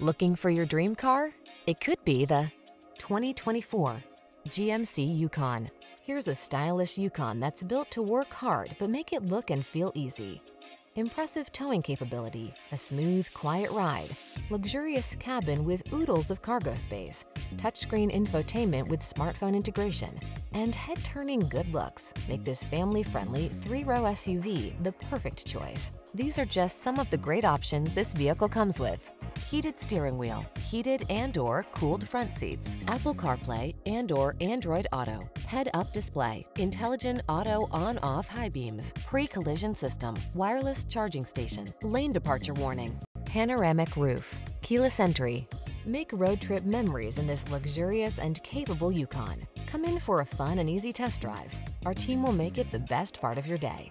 Looking for your dream car? It could be the 2024 GMC Yukon. Here's a stylish Yukon that's built to work hard but make it look and feel easy. Impressive towing capability, a smooth, quiet ride, luxurious cabin with oodles of cargo space, touchscreen infotainment with smartphone integration, and head-turning good looks make this family-friendly three-row SUV the perfect choice. These are just some of the great options this vehicle comes with. Heated steering wheel, heated and or cooled front seats, Apple CarPlay and or Android Auto, head-up display, intelligent auto on-off high beams, pre-collision system, wireless charging station, lane departure warning, panoramic roof, keyless entry. Make road trip memories in this luxurious and capable Yukon. Come in for a fun and easy test drive. Our team will make it the best part of your day.